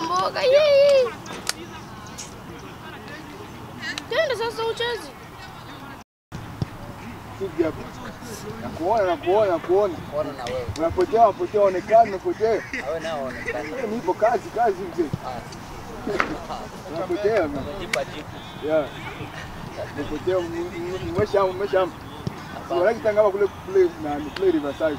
Mama mboga yeye. Tenda sasa ucheze. Piga hapo. Nakuona, nakuona, nakuona. Ona na wewe. Unapotea, unapotea, onekana, unapotea. Awe nao onekana. Nipo kazi, kazi mzee. Unapotea Unajipa jipu. Yeah. Unapotea, umesha umesha. Wala kitangama kule kule na kule Riverside.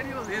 Wewe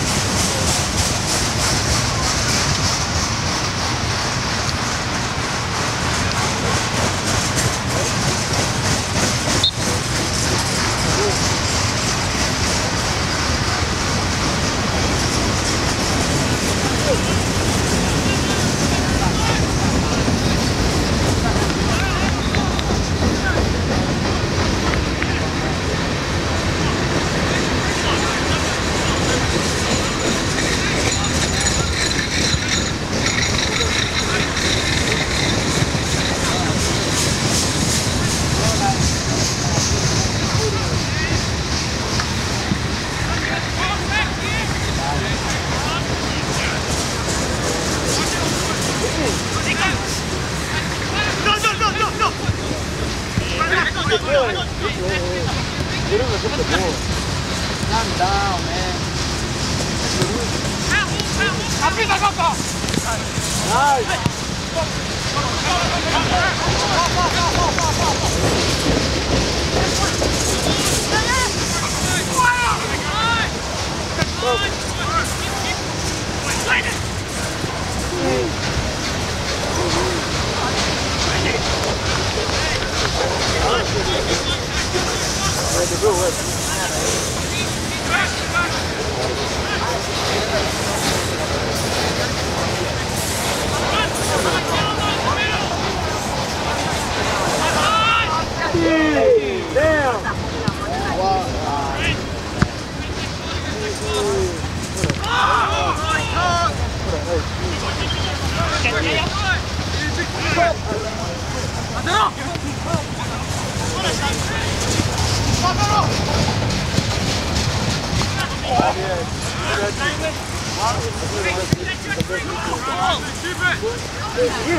You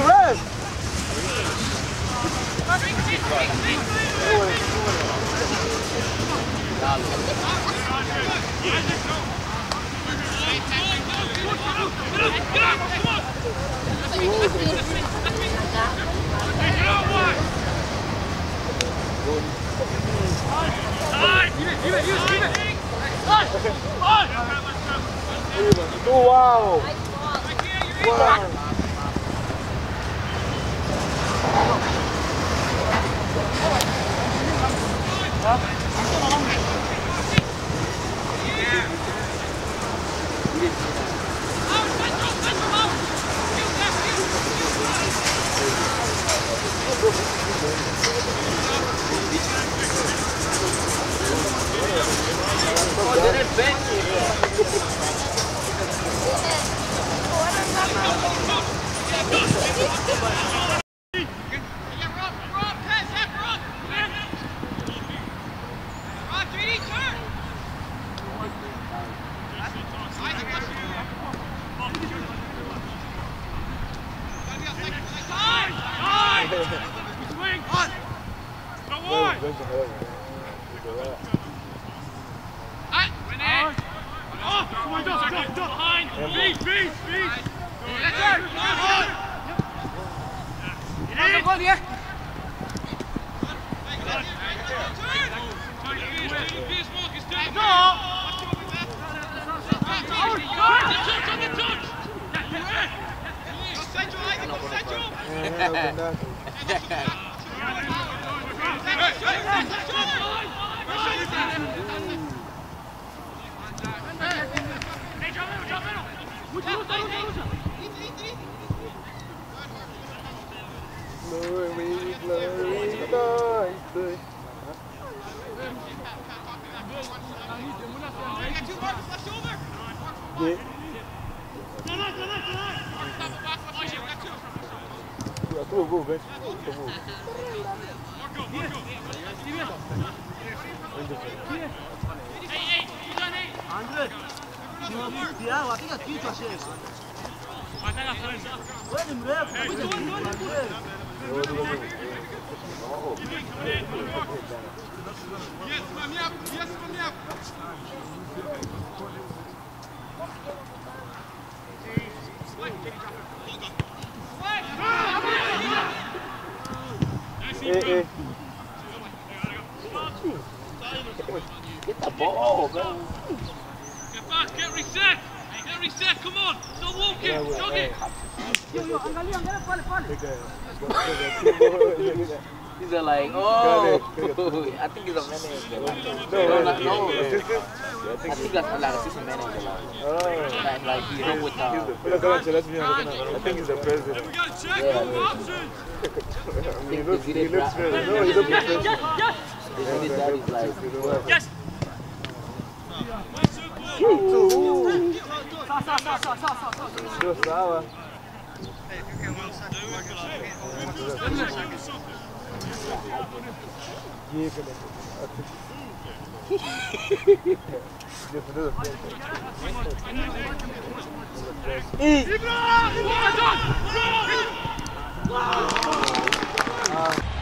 run! Give it, give it, give it, give it! Do uau! Thank you. Oh, Thiago, aqui aqui tu achei. Vai pegar a frente. Ué, de mulher, cuida de mulher. Jest, mam ja, jest, mam ja. Hey, hey. Get the ball, man. Get reset. Get reset, come on. Stop walking, Yeah, well, jog hey. it. Look at that. These are like, oh, I think he's a manager. No, No, no, no, no. I think that's like assistant manager. Like, Oh. like, like he help with uh, He's the, the. look at Ancelotti, I think he's the president. We got to check Yeah, all the yeah. options. I mean, he looks, he looks very, no, he looks professional. This is that is like, Yes. Gostava. İyi. İbrahim! Ah.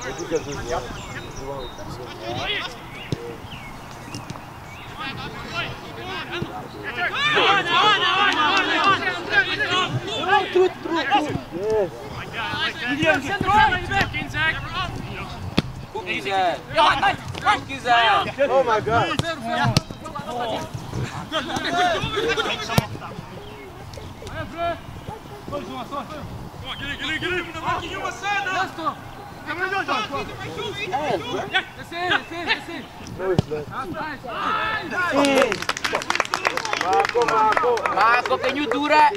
True, true, true. Yes. Gideon, get Kinzak. Kinzak. Kinzak. Oh my god. Oh. Olha, Fran. Mais uma, só. Guilherme, Guilherme, Guilherme. Uma cena a center. Marco, Marco. Marco, can you do that?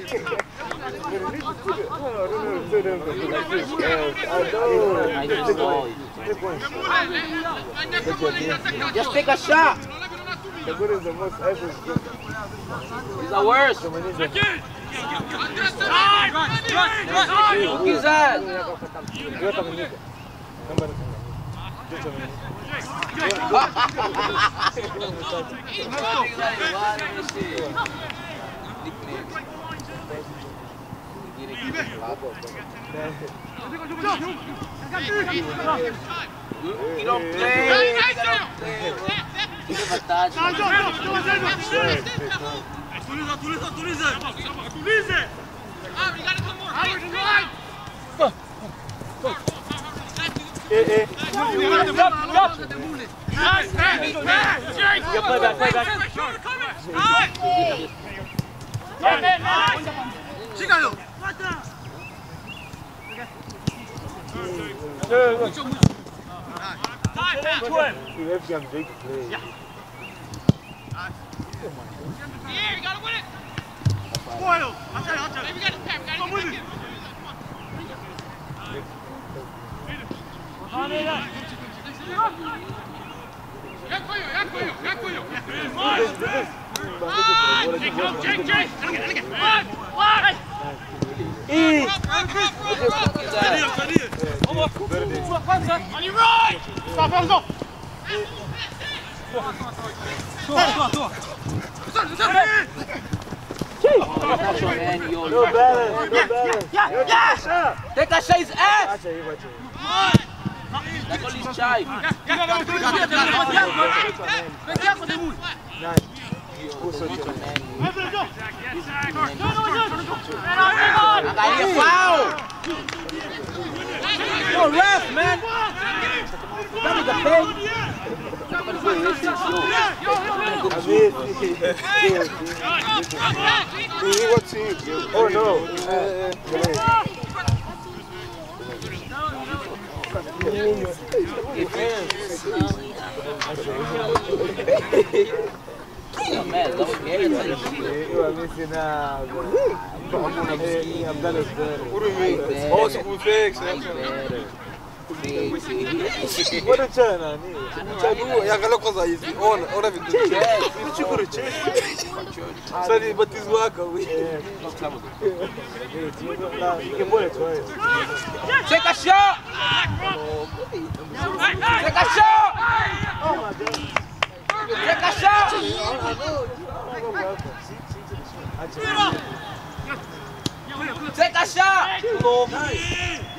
Just take a shot. The good is the most. He's the worst. Who's that? You don't him a touch. Eh, eh. You have some big play. That's your man, yo. No balance, no balance. Take a shot his ass. Acha aí, Batinho. That's all his chive. Puxa, tio. Agalinha foul. Yo, ref, man. That is a I'm not a fan. I'm a fan. I'm not a. I'm not a fan. I'm not a Warucha nani? Chaguo yakala kwanza hizi. Ona ona vitu. Vitu chukuru che. Sasa batizo wako. Kembole tu. Cheka shot. Cheka shot. Oh my god. Cheka shot. Cheka shot. Cheka shot.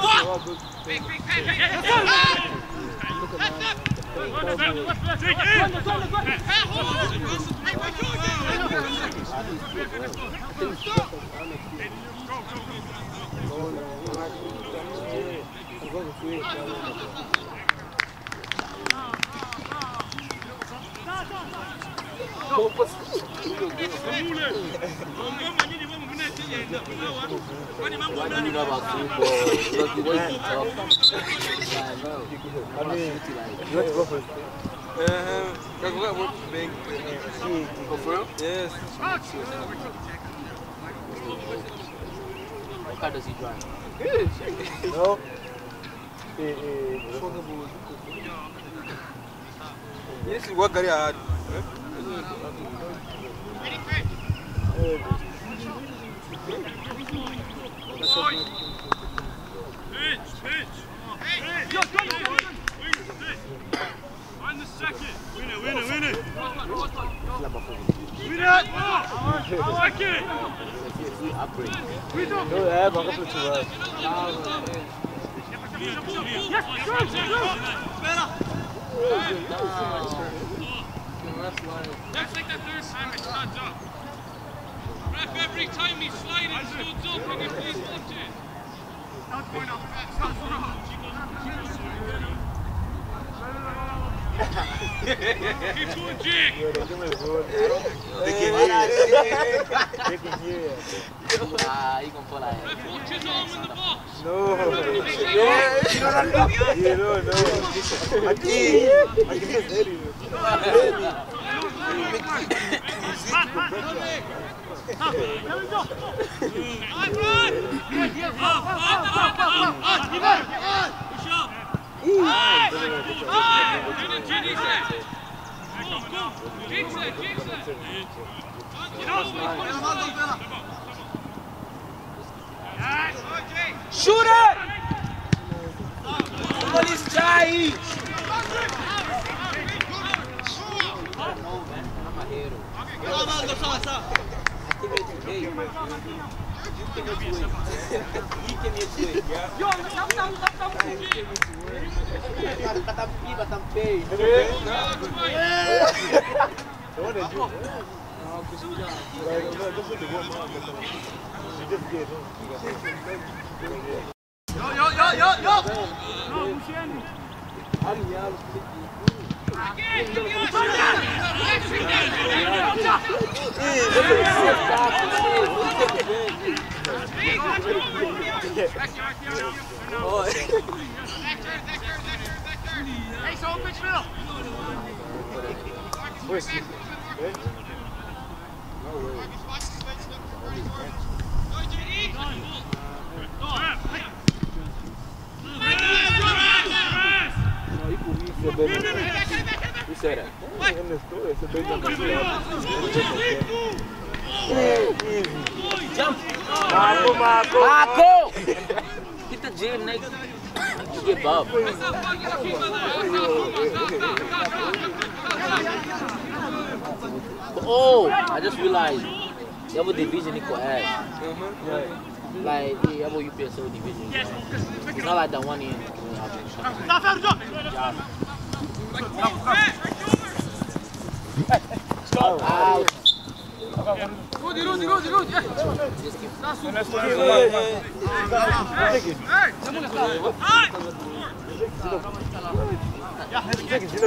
Go, go, go you é, to Yes. What car does he Yes, what car you had? Winner, winner, winner. Second. no, é, baka pro tio. That's like the third time it stands up. Ref, every time he slides, it stands up. Can you please watch it? Keep going, Jake. Ah, you gonna pull out. Ref, watch his arm in the box. High blood. Up, up, up, up, up. Push Shooter! Policai! Vamos, vamos, vamos, vamos. katampi, katampi. What did you? Yo, yo, yo, yo, yo! No, Luciano. Katampi. Who said that? Jump! Marco! Hit the gym, nigga. You give up. Oh, I just realized. You have a division equal ass. Like, yeah, you have a UPSL division. It's not like that one in. Rodri, Rodri, Rodri, Rodri.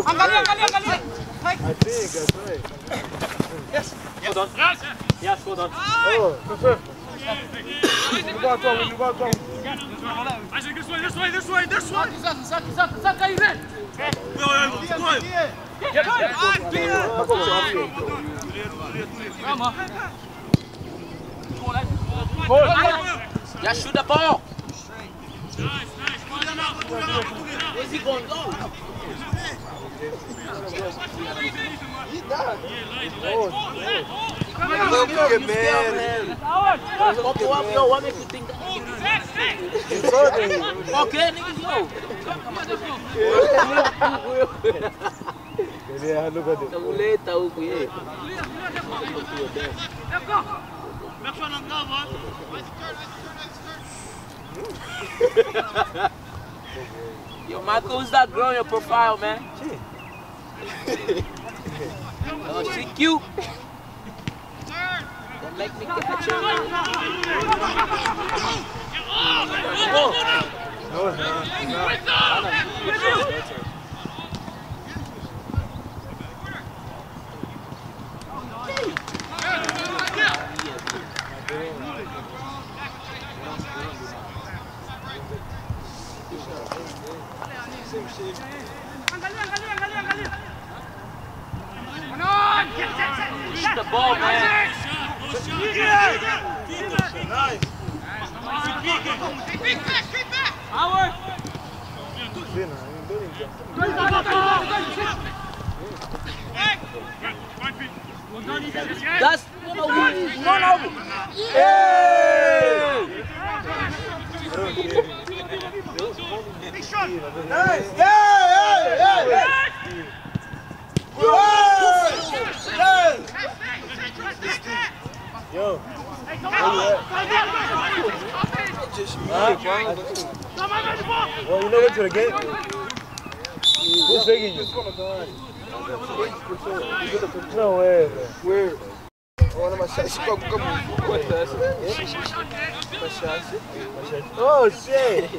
Angali, angali, angali. I think that's right. Yes. Yes. Hold on. Yes, hold on. Oh, confirm. You got one, you got one. This way, this way, this way, this way. Saca, saca, saca, saca aí, velho. Just shoot the ball. Nice, nice. Pull him up, pull him up, pull him up. Where's he going? Go. Fuck you up, yo. What makes you think? Okay, niggas, yo. Sa muleta huku ye. Yo, Michael, who's that girl on your profile, man? oh, she cute. Don't make me catch her. Shoot the ball, man. That's no, no. Hey! Hey! Well, you know what to the? Who's taking you? Não é, velho. Olha, Machado, como acontece? Machado. Oh, shit!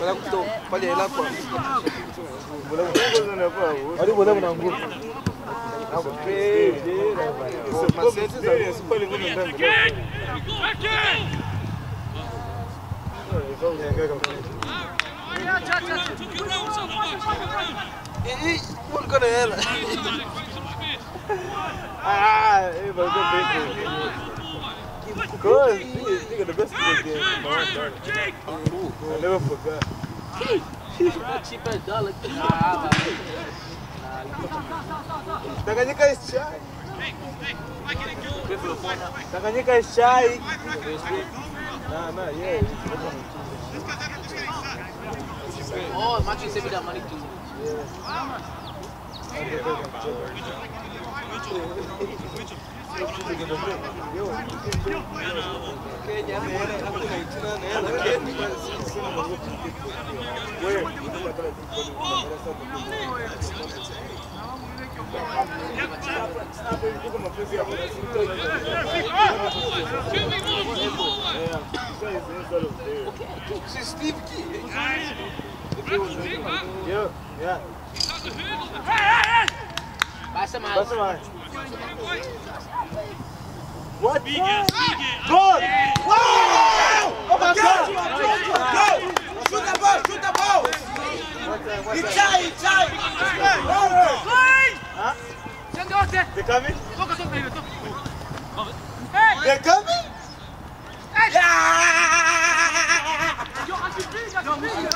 Olha o que estou. Olha lá, pô. Olha o que estou fazendo, pô. Olha o que estou fazendo, pô. Não, perdeira, velho. Isso é paciente, isso foi levando o tempo. Aqui! Ih, colocando ela. Ah, eu vou ver. Que coisa, diga, não gosto de ver. Valeu, fogão. Bati pra dólar. Ah, valeu. Tanganyika is shy. Tanganyika is shy. Nah, nah, yeah. Oh, sent me that money too. Kenya She's Steve Key. Yeah, yeah. Hey, hey, hey! Passa mais. Passa mais. What? Big, big. Good! Wow! Oh my God! Go! Go! Shoot the ball, shoot the ball! Ichai, Ichai! Huh? They're coming? They're coming?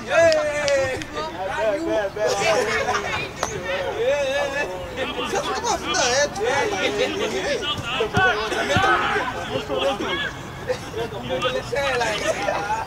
Yeah! Hey! Você não gosta da época? Sei lá.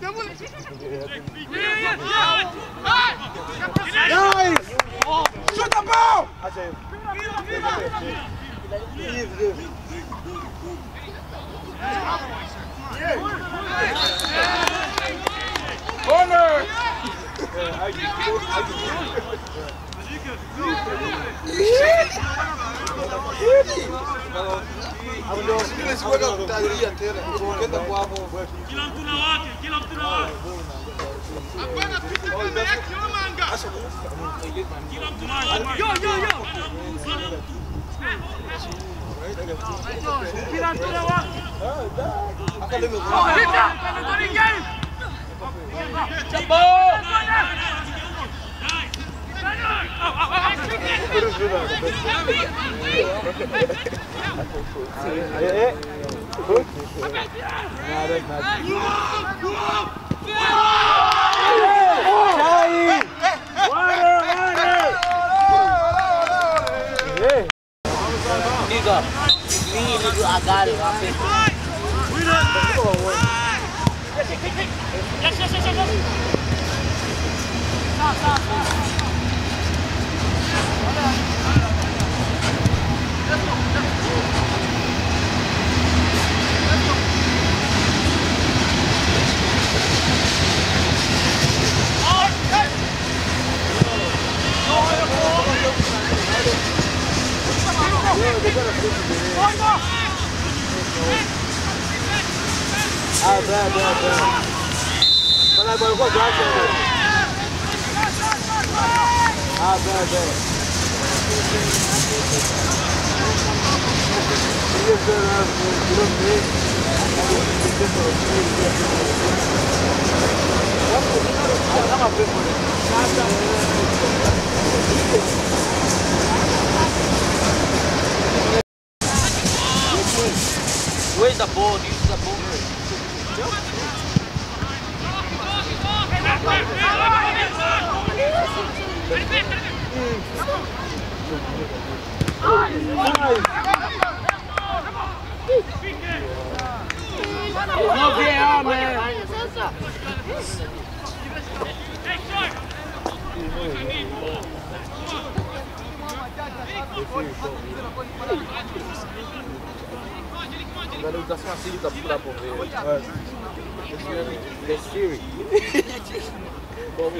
pay. Where's the ball? Jumbo! Yes, yes, yes, yes, yes. Stop, stop, stop. Ah, bra, bra, bra. Kalau baru kau jatuh. Ah, bra, bra. See the ball? Não vier, né? Agora das facilita pra poder. The Siri. Com o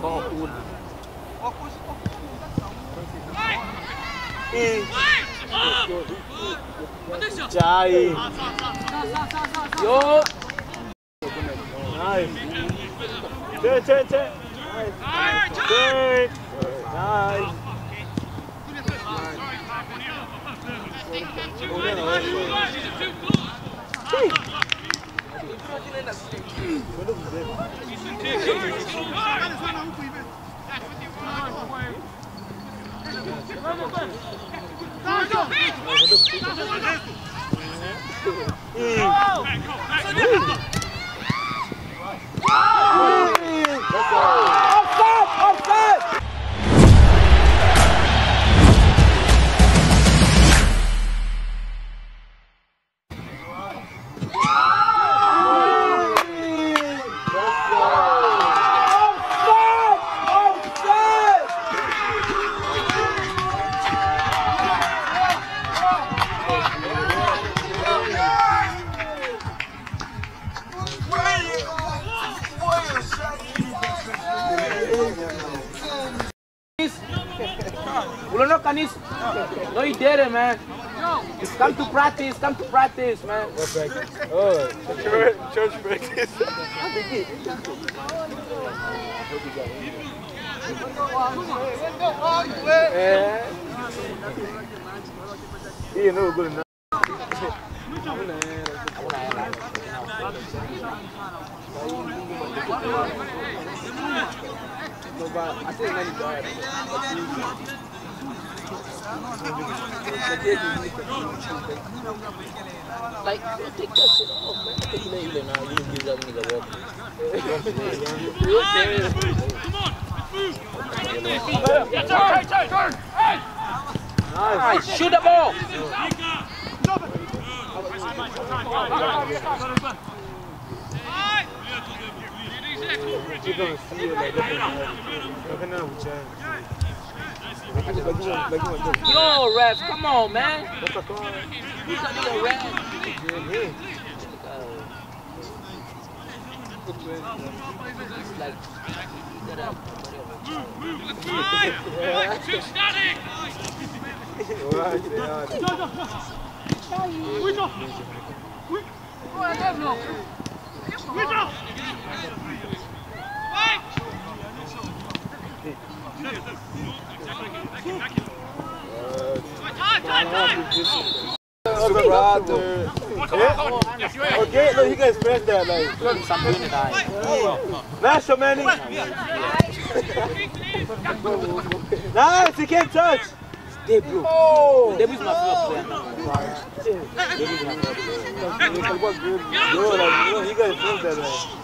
Com o Jai. Yo. Nice. Che, che, che. Nice. Good. Nice. Nice. Ulo No, you did it, man. Just come to practice, come to practice, man. Oh, church, church practice. Yeah. Good enough. Like, take that shit off, man. Take it later now. You give that nigga walk. Nice. Shoot the ball. You're gonna see it Looking at him, Chan. Like you like you want like you want to Yo, ref, come on, man. What's up, come on? Who's gonna be a ref? It's like, you gotta- Too static! Right, they are. Brother. Yeah? Okay, no, you guys press that like. Something in the man. Nice, he can't touch. They bro. Oh. My favorite player now. Yo, like, yo, you guys press that like.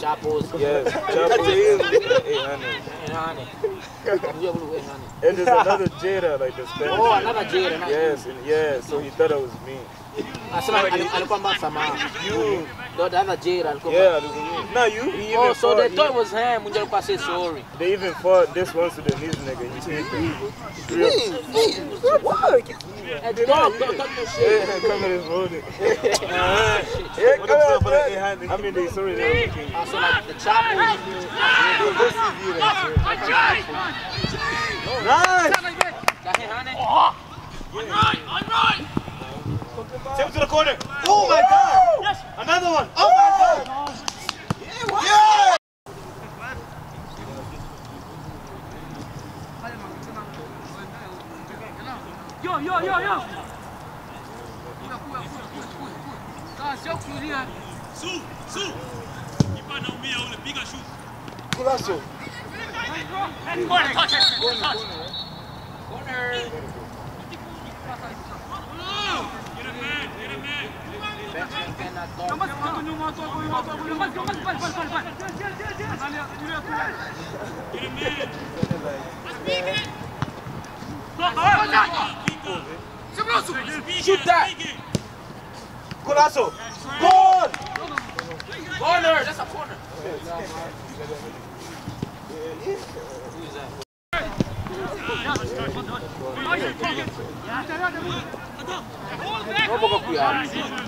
chapos. yes, Chapo and honey. And there's another Jada, like the Spanish. Oh, another Jada. Yes, and yeah, so he thought it was me. Alikuwa mbaya samar. You, No, the other Jada alikuwa yeah, it was me. Not you. He even Oh, so they fought- thought it was him. Munja alikuwa say sorry. They even fought this one Sudanese nigga. He said, And dog, don't talk no shit. Yeah, come in his road. Uh-huh. Yeah, come on, I mean, they sorry. They were looking- I said like the chapos. Nice. Got him, honey. I'm right, I'm right! Take him to the corner. Oh my God. Yes. Another one. Oh my God. Yeah. Yo, yo, yo, yo! Su, su. Kipa anaumia ule, piga shoot. Golaço. Corner, touch it. Touch. Get Shoot that! Golazo! Goal! Corner! That's a corner! Robo Capuiara.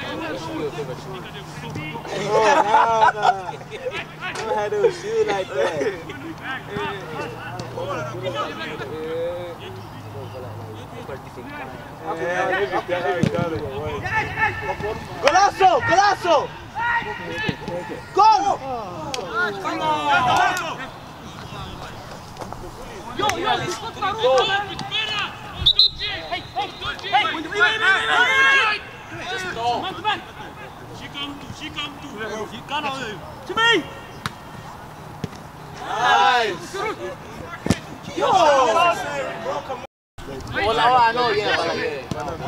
I. Oh, no, no. You had to shoot like that. Yeah, maybe that's how he got it. Golaço! Golaço! Gol! Espera. Just go. She come to, she come to. Nice! All I know, yeah, but like,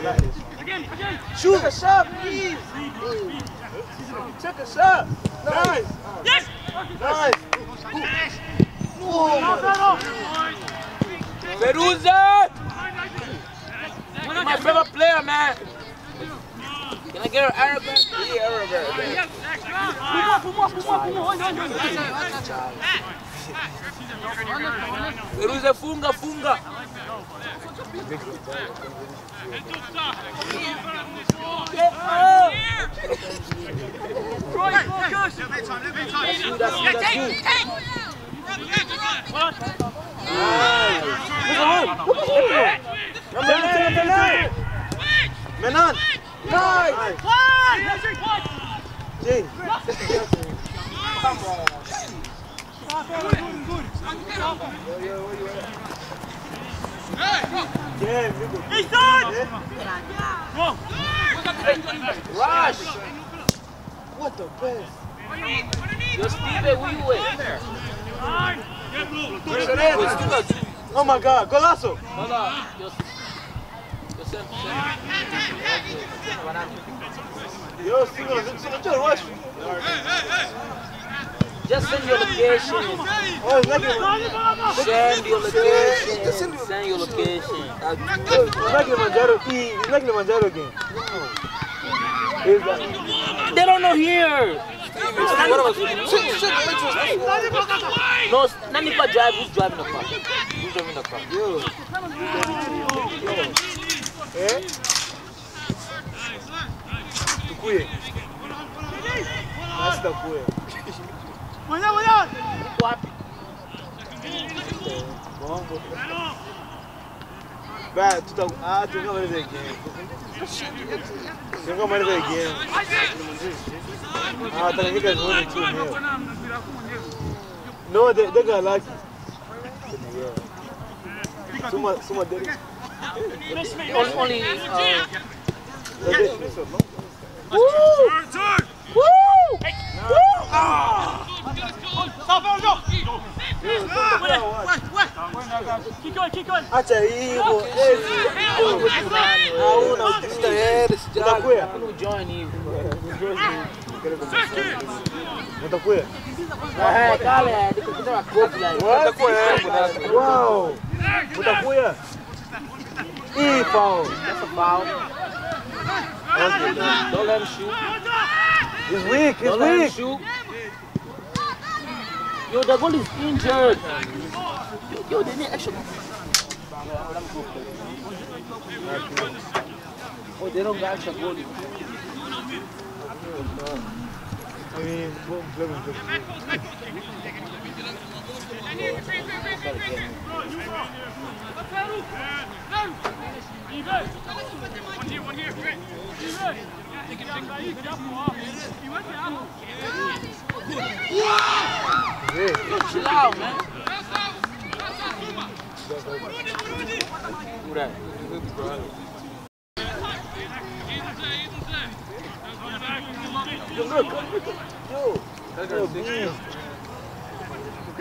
yeah. Shoot a shot, please! Check a shot! Nice! Yes. Nice! Perusa! My favorite player, man. Can I get her Arabic? Yeah, Arabic. Perusa, funga, funga. Shoot, that's shoot, that's shoot. Menon! Nice! Jay! Yeah, amigo. Rush! What the best? Yo, Steve, where you at? Steve, Oh my god, golaço! hold. Send your location. Send your location. Send your location. It's like Kilimanjaro. It's like. They don't know here. No, not Nipa drive. Who's driving the car? Who's driving the car? É? Do cuia. Nasce da cuia. Olha, olha! Quap. Bom, vou. Vai, tu tá. Ah, tu nunca mais vê game. Tu nunca mais vê game. Ah, tá ligado com as meu. Não, de, de galáxia. Suma, suma dele. Only. Uh, Woo! Woo! Cuia! É, é, que cuia, Uau! Cuia! Hii foul. That's a foul. Don't let him shoot. He's weak. He's Don't let him weak. shoot. Yo, the goal is injured. Yo, yo they need extra. Oh, they don't got extra goalie. I mean, what play with them? Chill out, man. Who that?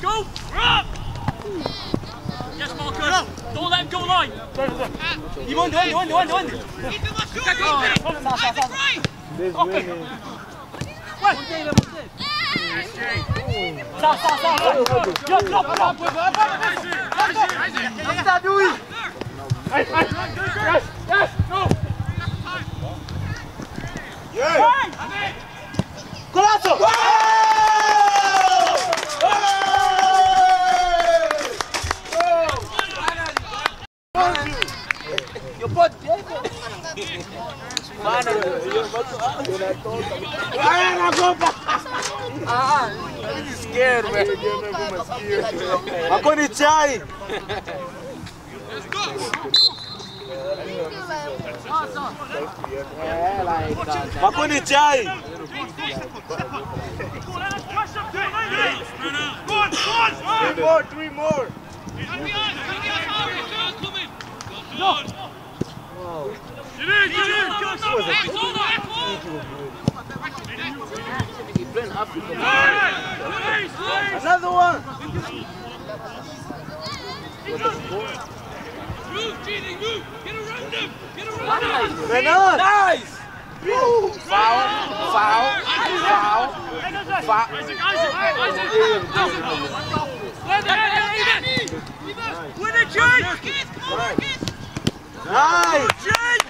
Go! Up! Yes, Marco! Don't let him go line! You want it, you want it, you want it! Keep him on short! Keep him! Ivan, right! Okay! Ça, ça, ça! Klop, klop, klop! Comme ça, douille! Yes, yes, yes! Go! Yeah! Golazo! Go! Vai na copa! Ah, eles querem, velho. A Konichai! Ma Konichai! Three more, three more! No! Wow. It is, it is! Three more! He playing Africa. Another one! Renan! Nice! Foul, foul, foul, foul. Nice! He doesn't need give out. Marcus! We'll take the car, we'll take the ball. Yeah. Oh, that's one. He's the ball, please.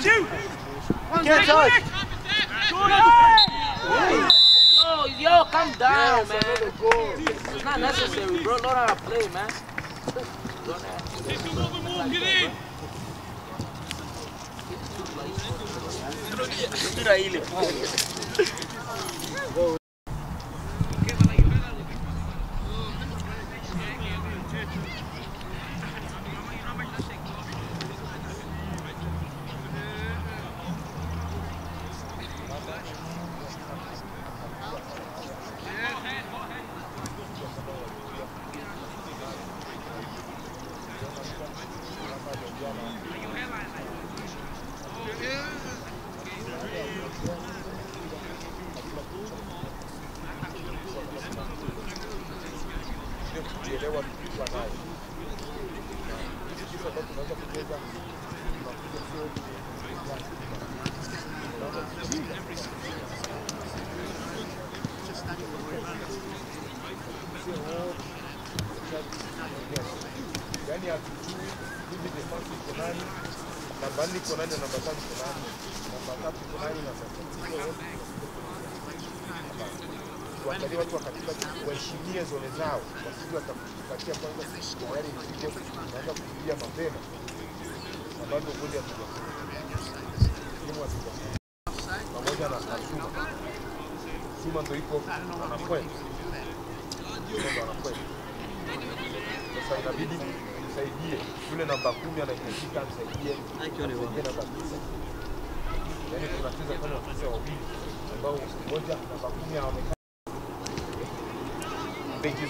Can't touch. Yo, yo, calm down, man. It's not necessary, bro. Learn how to play, man. Tira ile. Ile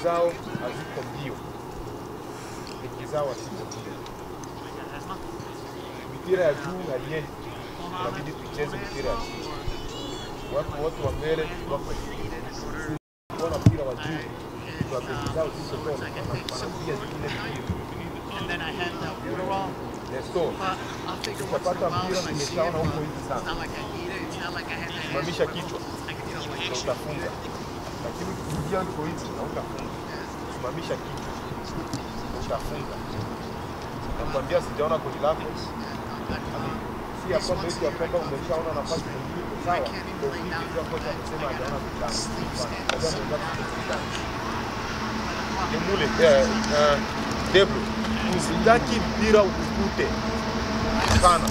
zao haziko mbio, beki zao haziko mbio. Mipira ya juu haiendi, inabidi tuicheze mipira ya chini. Watu wote wa mbele wako kuona mpira wa juu, kwa beki zao ziko tona, wanapiga zingine mpira And then I had that water Nesto, but I figured ukipata while, mpira like, tumeshaona huko hivi it's not like I eat it, simamisha kichwa. Na utafunga, lakini kuingia huko hivi na utafunga, simamisha kitu. Utafunga. Nakwambia sijaona goli lako si ya kwamba eti kwamba umeshaona nafasi nyingine. Sawa, ndio ukijua kocha amesema mule eh, eh, usitaki mpira ukukute. Sana,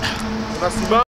unasimama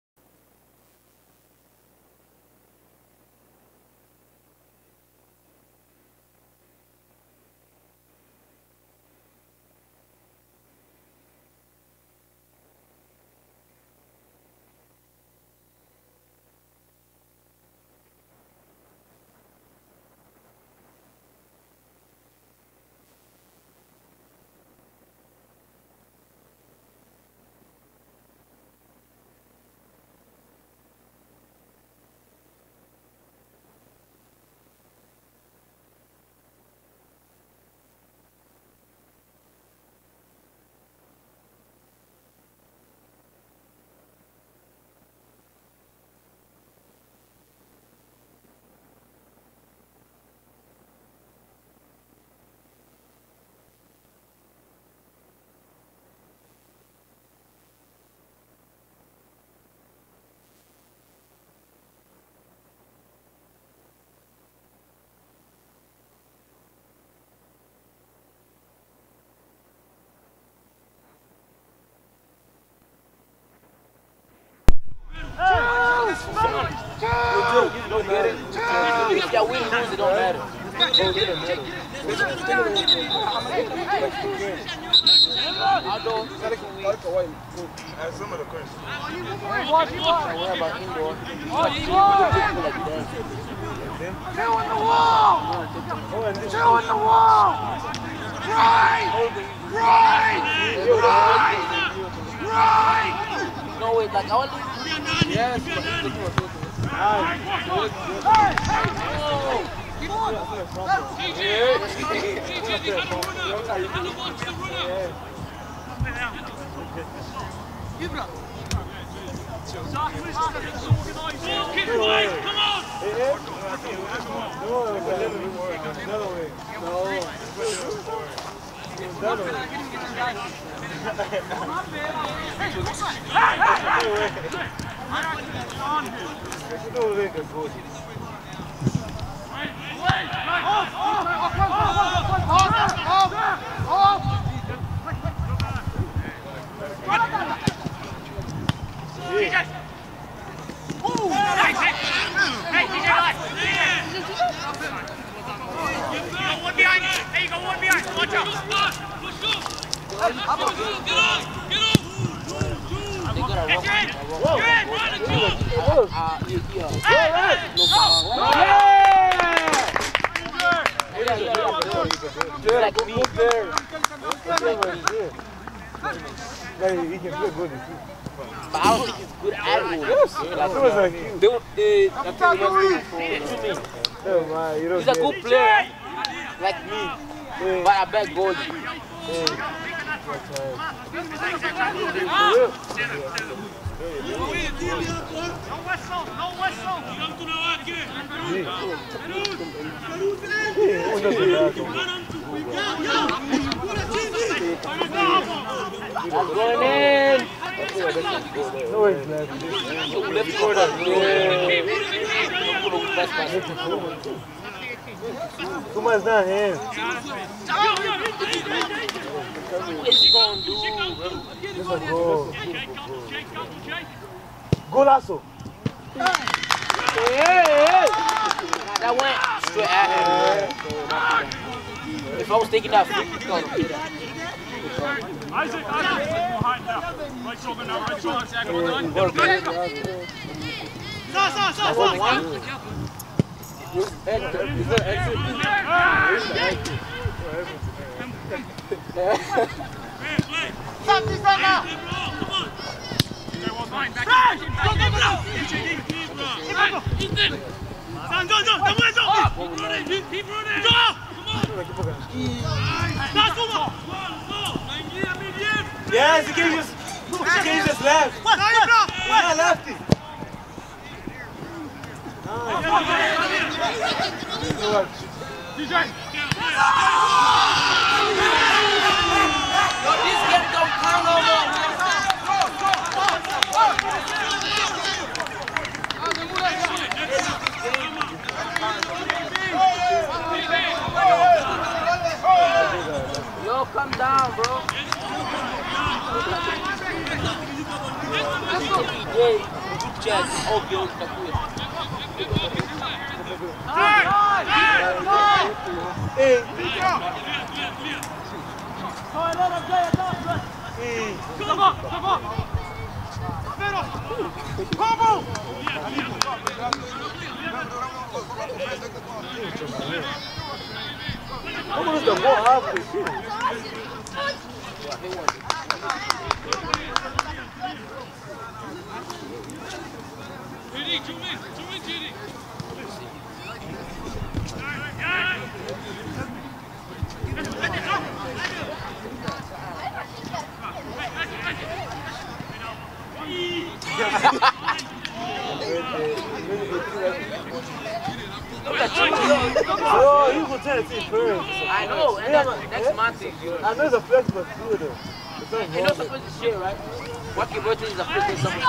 uh, some of the questions. don't worry about indoor. Like, people like that. No, wait, like, I want to. They gotta run. Uh, yeah, yeah. Uh, Like. Hey, he can play good. too. But I at goal. Yes, Like, he was like you. they, would- eh, I think he was good for- what you mean? No, man, you don't He's a good player, like me, but I bet goalie. Let's go. Dumas na rede. Golaço! That went straight at him. If I was thinking that, Isaac, Isaac, behind now. Right shoulder now, right shoulder. Second one done. That's one. Je vais Yeah, left. Yeah, lefty. Nice. DJ. Yo, this game don't count no more. Yo, come down, bro. Chat, Vamos, Lucão, vou rápido. Tiri, two minutes, two minutes, Tiri. Oh, you go tell the team first. I know, and then next month is yours. I know it's a flex, but still though. It's not You're not supposed to share, right? What your birthday is a flip with someone.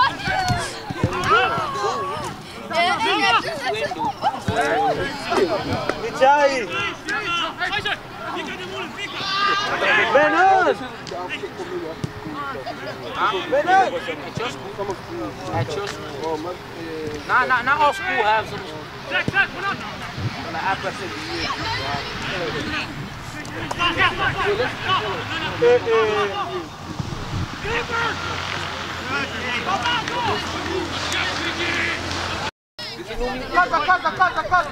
Michai, Isaac, At your school? At your school? Nah, nah, not all school have some Zach, Zach, one up. like after six years. Stop, stop, stop, stop.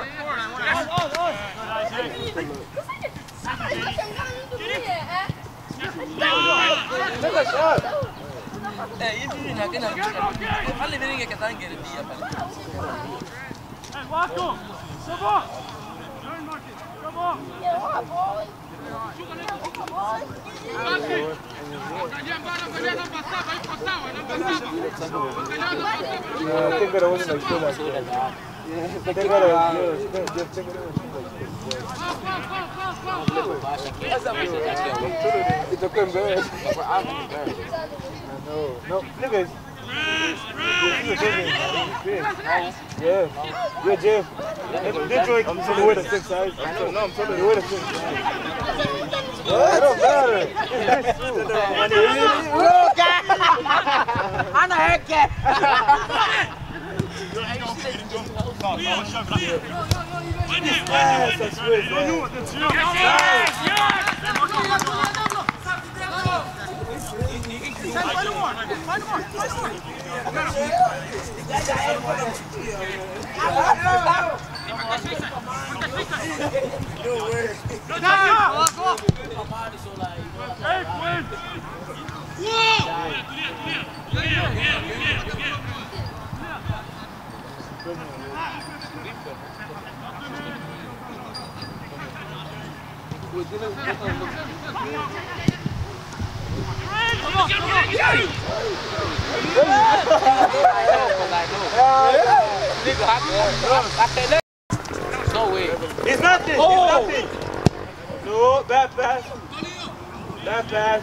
Eh, eh, خلي بيرينجا كتان جردية واكم سبا جوين ماركت سبا Tengo que ir a una historia. It's okay, man. We're out No, no, niggas. Yeah, yeah, Jeff. This joint comes in with a six size. I know, no, I'm telling you, with a six size. What? It don't matter. Look! I'm a haircut. Hey, Quinn! Whoa! Get, get, get, get, get, get. No way. It's nothing. Oh. It's nothing. No, bad pass. Bad pass.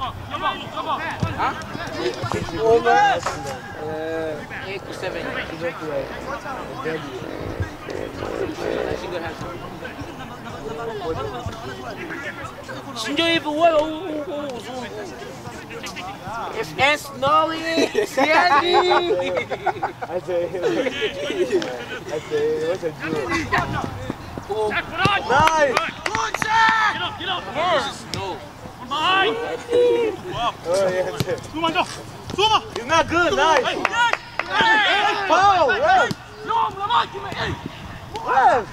Ha? Over uh, 8 to 7. She's up to 8. Dead. 신조이 부월 오오오오오 If S no is Yanni I say I say what's a Jew oh. Nice Good shot Get up get up Her No is snow. Oh, yeah. It's not good. Nice. Foul. Ref. Ref.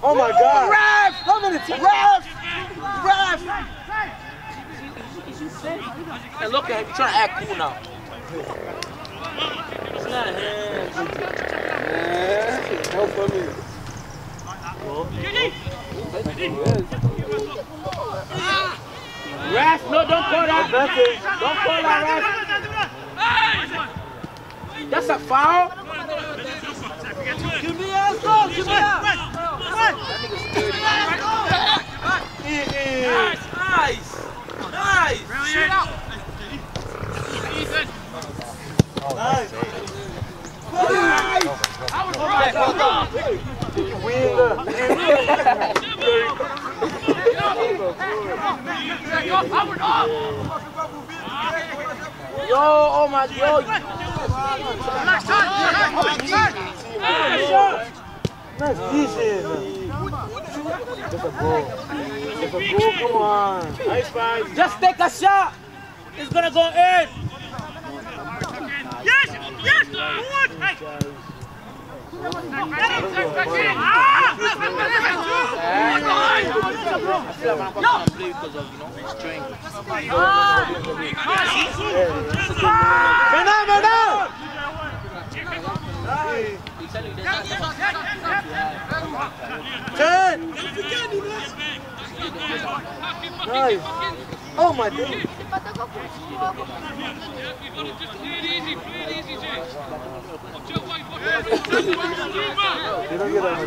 Oh my God. Ref. How many times? Ref. Ref. And look at him trying to act cool now. It's not him. Help Ref, no, don't call that. Don't call that, ref. That's a foul. Give me a go. Give me a. Nice, nice, nice. Nice. Yo, oh my. Nice vision. Just a goal. Just a goal. Come on. Nice five. Just take a shot. It's gonna go in. I feel like I'm Bernard, Bernard! Ten! Nice! Oh my God. You don't get on the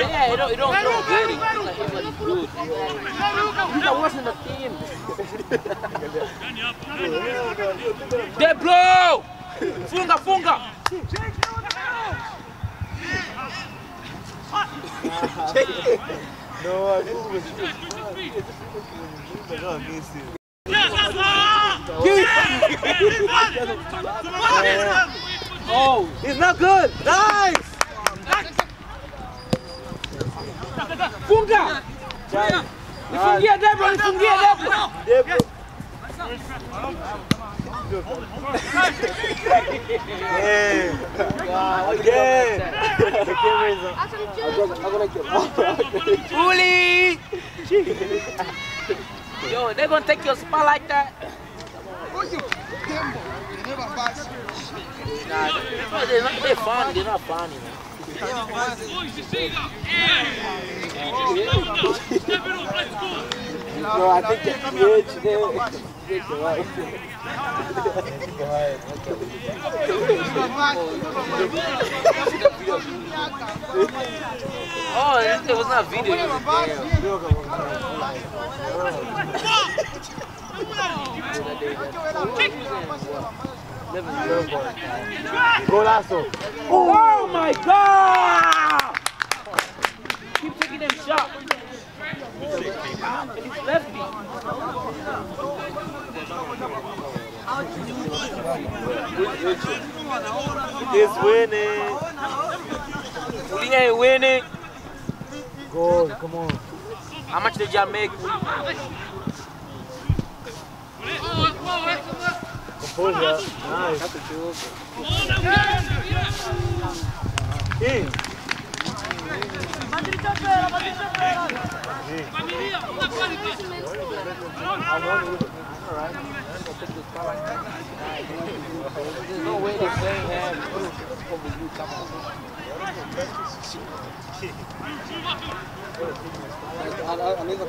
Yeah, it don't, it don't feel good. It's like everybody's good. He's the worst in the team. They blow! Funga, funga! No, I think it was I know I missed it. Oh! It's not good. Nice. Funga! Nifungie Debro, nifungie Debro! Debro. Yeah. Again. The camera is on. I'm gonna get Uli! Yo, they gonna take your spot like that? Nah, they're not, they're funny, they're not funny, man. No, I think it's rich there. Oh, it, was not video. Oh my god! Keep taking them shot. And he's lefty. He's winning. We ain't winning. Goal, come on. How much did y'all make? Composure. Nice. In. There's no way they're playing him. Over you, come on. anaweza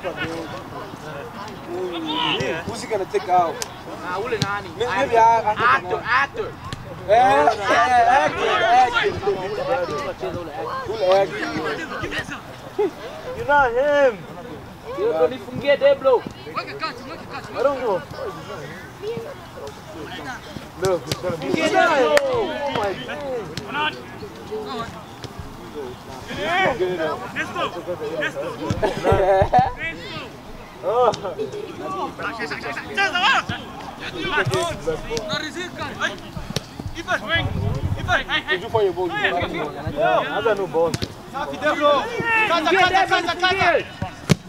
who's he gonna take out Nah, ule nani? Maybe Actor, actor. eh eh ule acting You're not him. Eu tô ali funghe de bro. Era um gol. Look, it's gonna be. Get out! Oh my god! Come on! Go on. Nesto! Nesto! Nesto! Oh! Não risca! Iper! Iper! Did you find your ball? No, I don't know ball. Safi, Debro! Casa, casa, casa, casa!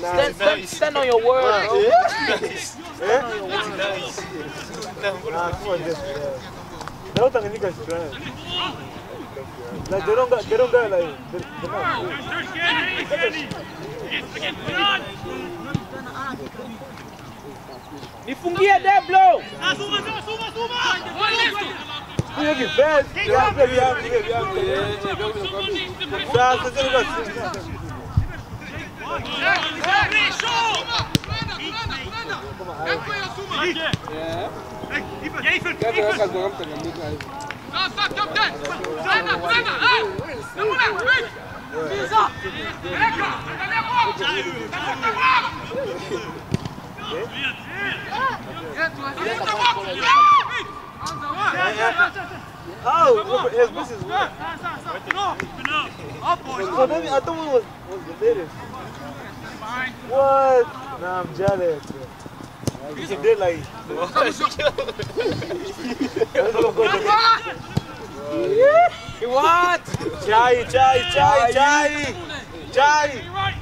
Stand, stand, stand on your word, come on. Uh, they don't. Like they don't they don't got like, they, He fungia that blow. Asuma, asuma, asuma. Tinha que ver, tinha que ver, tinha que ver. Já, você tem que Yeah. How? His this is what? So I thought it was was the latest. What? Nah, I'm jealous. bro. You did like. What? Chai, chai, chai, chai, chai. Chai,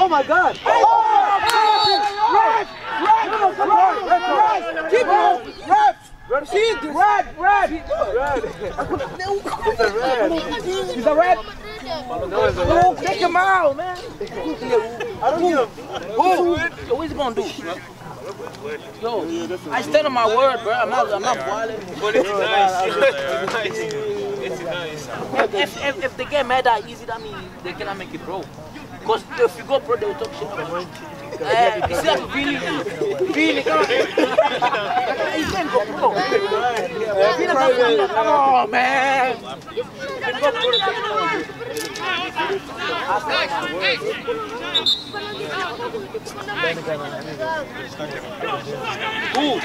Oh my God. Keep. Ref. Red, Red, red. red. It's a red. He's a red. No, it's a Oh, red. kick him out, man. I don't know. Who? Yo, what's he gonna do? Yo, I stand on my word, bro. I'm not, I'm not violent. If, if, if, if they get mad that easy, that means they cannot make it pro. Because if you go pro, they will talk shit about you. É, sieltä villi. aí vem Ei sen kopro. Siinä tapahtuu. Oh, man. Uh.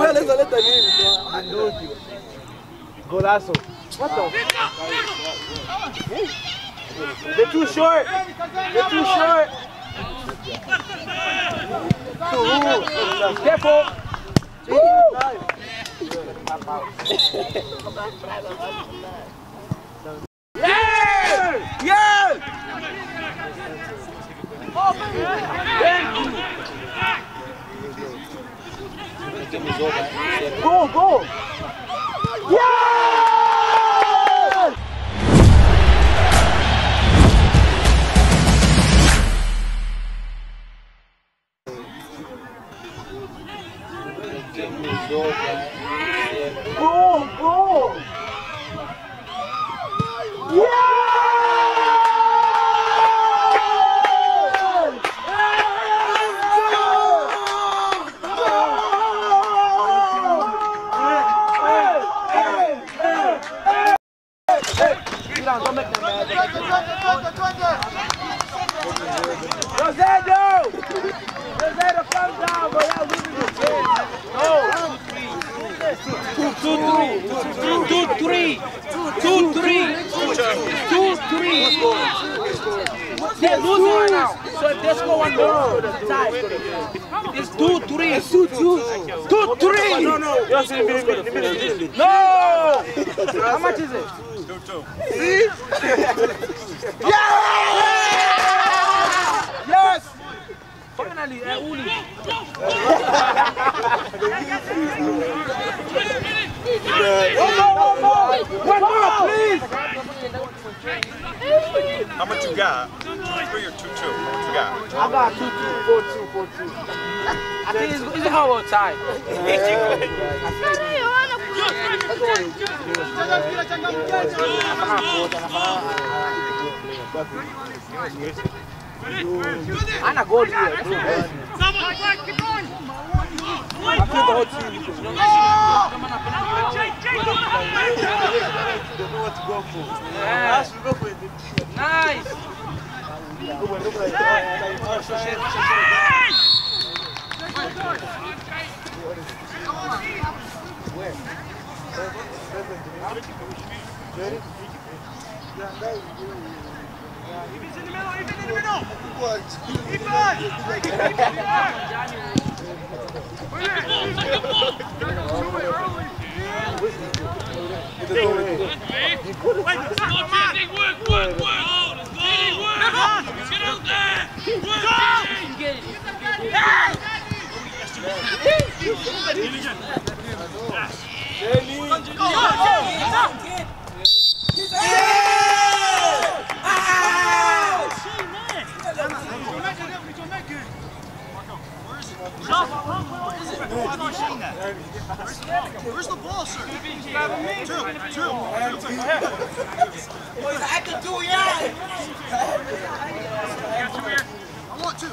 Beleza, olha, tá lindo. Inútil. Golazo. What the? They're too short. They're too short. Ooh. Careful. Woo. yeah! Yeah! Go, go! Yeah! How much you got? Three or two two? How much you got? I got two, two, four, two, four, two. I think it's, it's a how about tie. Cheza mpira changamkeni. Ana goal here, bro. The team. Don't know what to go for. Yeah. I should go for it. Nice! Good. Go for it, look like that. Ready? Where's the ball, sir? Two, two. I want two.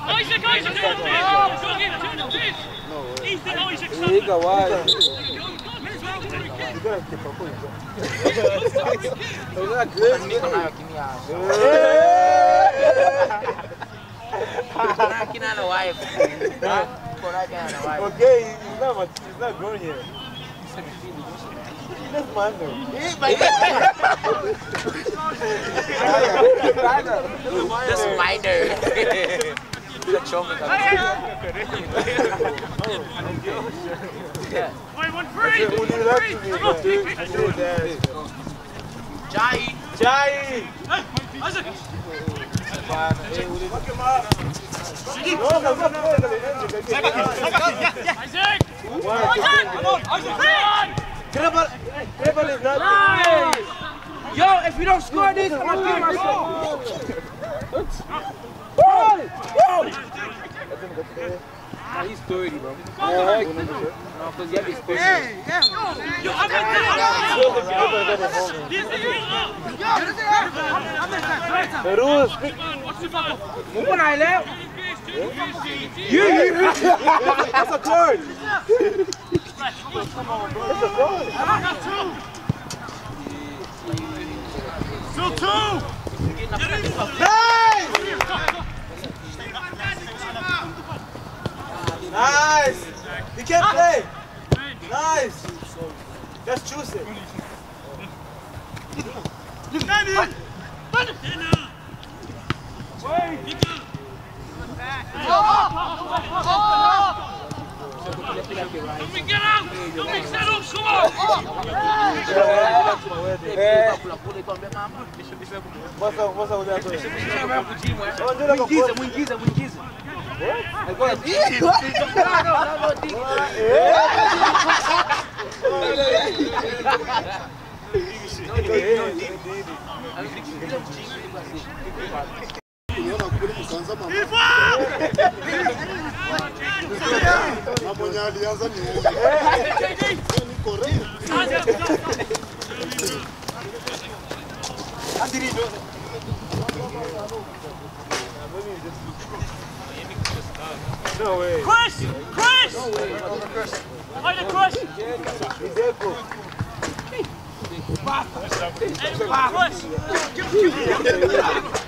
Isaac, Isaac, turn the pitch! Go get turn the pitch! Ethan, Isaac, stop it! Go, go, here's where I'm going to kick! Aqui na wife. Ha? Niko nayo kina na wife. Okay, he's not, much, he's not grown yet. That's minor. This minor. Bila chongo kabisa. Yeah. Wait, one free! Who did that to me? Come on, man? pick, I pick. knew that. Jai. Jai! No, Isaac! Come on, Isaac! Kribbel, is. Yo, if you don't score this, I'm gonna myself. Goal! Goal! He's 30, bro. Yeah, he's Yo, I'm Move on, Mungu naelewa. That's a card. That's a card. Still two! Nice. He can play. Nice. Just choose it. Moça, moça, olha só. Mwingize, mwingize, mwingize. Alikuwa alianza mama. Mamonya alianza ni ni Korea. Andirido. No way. Chris! Chris! No way. Chris. Olha, Chris! Ideco. Basta! Ei, Chris!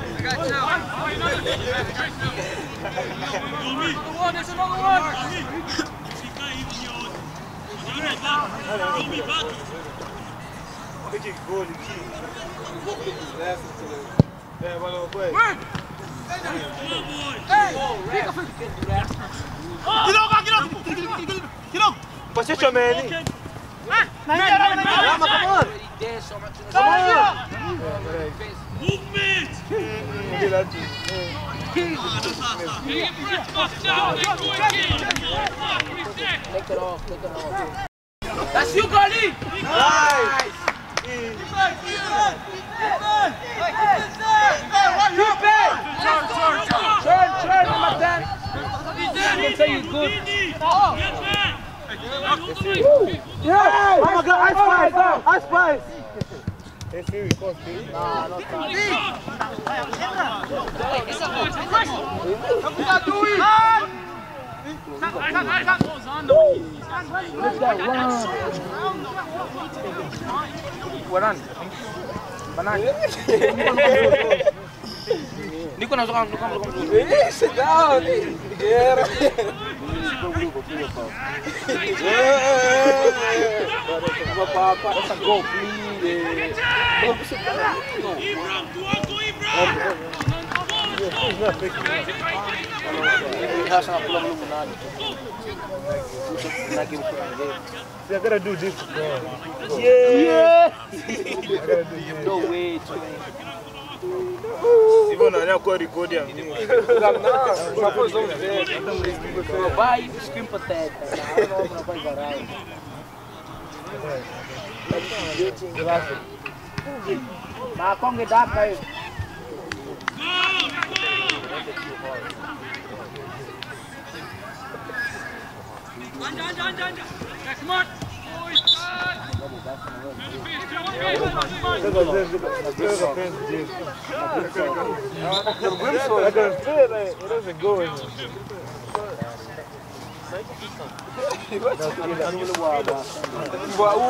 Look at Gordon Key. That's it. Yeah, run all the way. Win! Hey! Pick up Get off, get off! Get off! Get off! What's your man? Come on! Come on! Come on! Movement! Get that too. That's you, Goli! Nice. Turn, turn, number 10. I can say you good. Oh my God, ice spice. Ice spice. Hey, Siri, Es cívico, sí. No, no está. ¡Sí! ¡Esa Ini kau nak suka, suka, suka. Ini sedap ni. Yeah. Pula, pula, pula. Passa gol, filho. Vamos, você tá. Ibram, tu outro Ibram. You're gonna do this. Yeah. yeah. no way. Se vou não, não corre, corre a mim. Não, já pois vamos ver. Vai e pesquim pateta. Não, não vai parar. Dá com que Come on.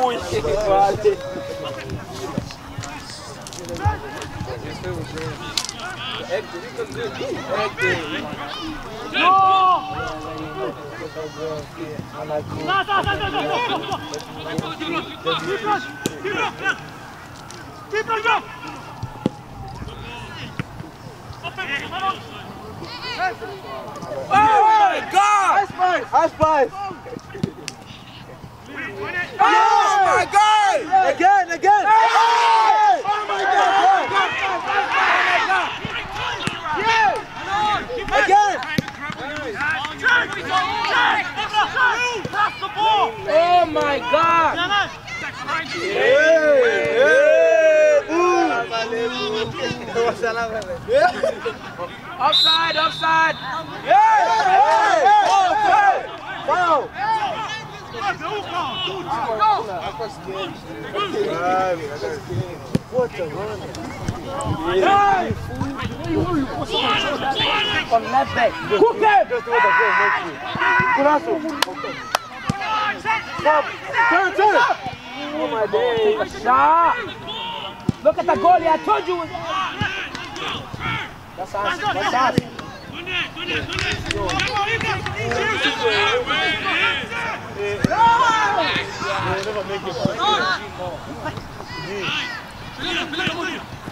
Ui, vale! Oh my god! Again, again. Oh my God. Again. Oh my god! Hey, hey, boom. Offside, offside. Foul! What a run. Coupez Curaço Turn, turn Oh my day Take a shot Look at the goalie, I told you That's us, that's us Never make it.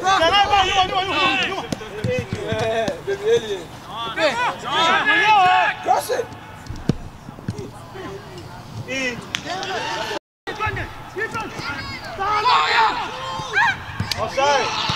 Caralho, vai, vai, vai, vai. É, bebê ele. Cross it. E... Offside!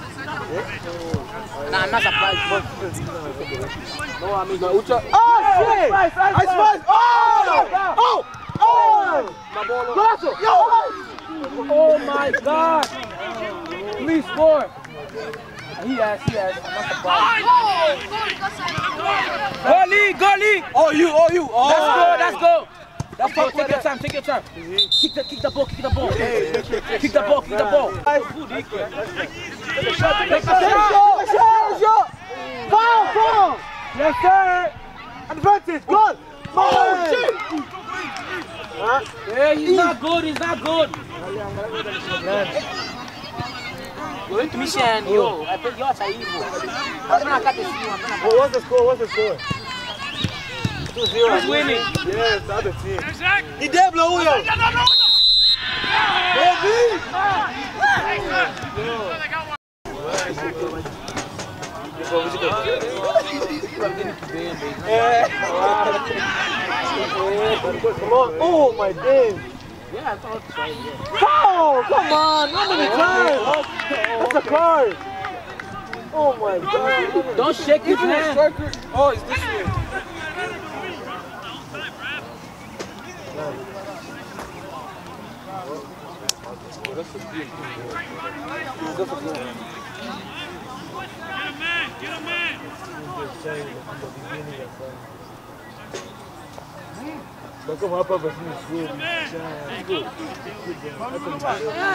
on the ref. Maybe this needs to. Nah, I'm not surprised. No, amigo. Ucha. Oh, shit! Ice, ice. Oh! Oh! Oh! oh! Colasso! Oh my god! Please score! He has, he has. I'm not surprised. Goalie, goalie! Oh, you, oh, you. Oh. Let's go, let's go! Let's go, take your time, take your time. Kick the, kick the ball, kick the ball. Kick the ball, kick the ball. Take a shot, take a shot. Foul, foul! Yes, sir! Advantage, goal! Oh, shit! Yeah, he's not good, he's not good. Yo, hii mission, yo, I think yo hata hivyo. Hakuna kati simu, hakuna What- What's the score? What's the score? 2-0. Who's winning? Yes, the other team. Ni Debla huyo. Come on. Oh, my days. Yeah, I thought so. Foul! Come on! How many times? That's a card. Oh, my God. Don't shake his hand. Oh, it's this way. Bakın hapa basın istiyor.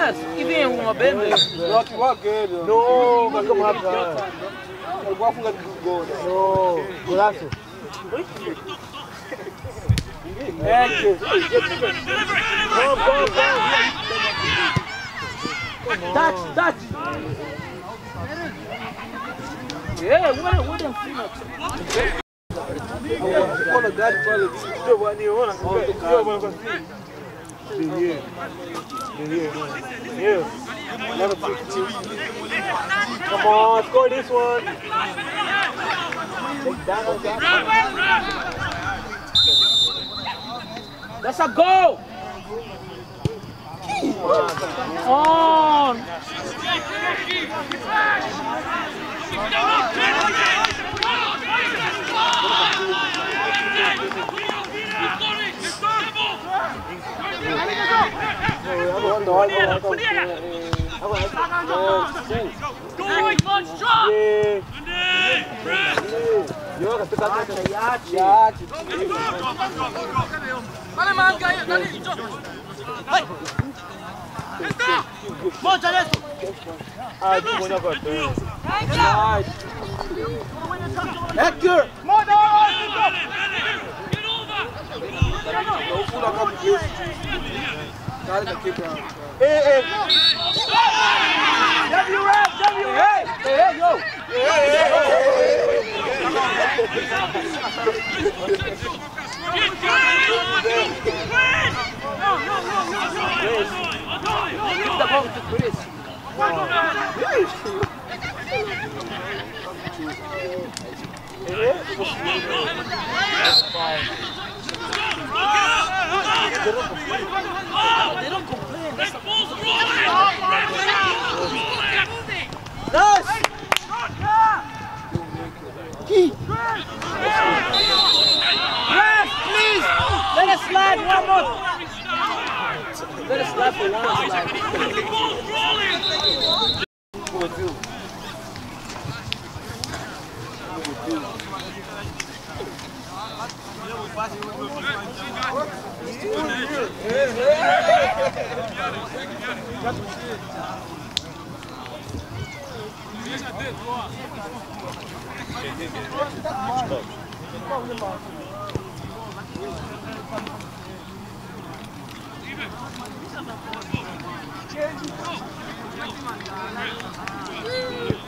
Yes, gidin não bende. Not what good. No, bakın hapa. Alguma coisa que gol. No, golaço. É, que. Bom, bom, bom. Touch, touch. Yeah, what, what them Kuna gari pale. Ndio bwana, niona. Ndio bwana kwa sisi. Ndiye. Ndiye. Yes. Never took Come on, score this one. That's a goal. On! Jaati! Jaati! Vale, man, Dani! Vai! Monte, Alessio! Edgar! Monte! Carga aqui pra... Ei, ei! WF! WF! Ei, ei, yo! Ei, ei, ei! Ei, ei, ei! Mwenye kwa tu Hector! eh eh They don't complain. Please! Let us slide one more. Let us laugh and laugh. Thank you. Thank you.